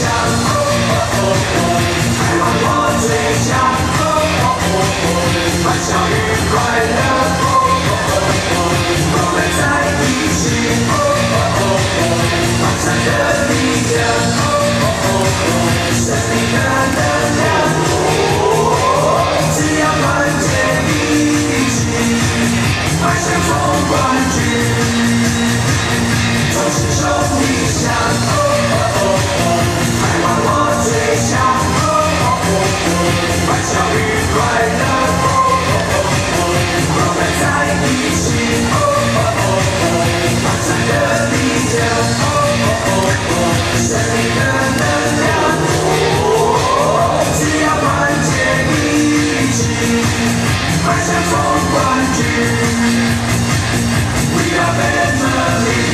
shout. present for one June. We are family.